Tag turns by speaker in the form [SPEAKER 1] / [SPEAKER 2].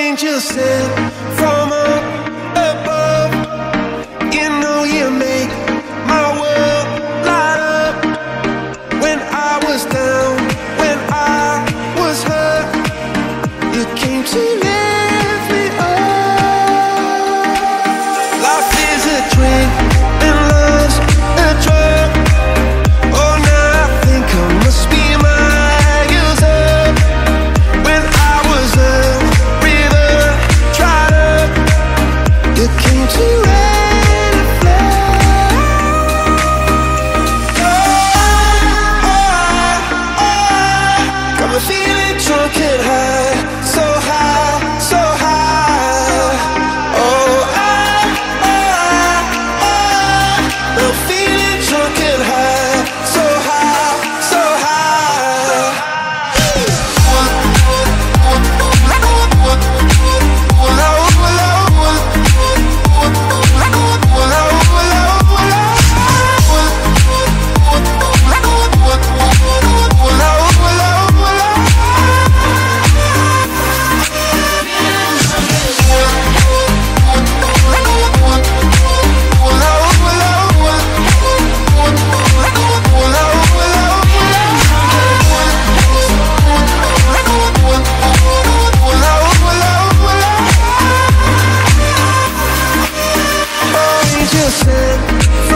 [SPEAKER 1] angel sent from up above. You know you make my world light up. When I was down, when I was hurt, you came to live. innocent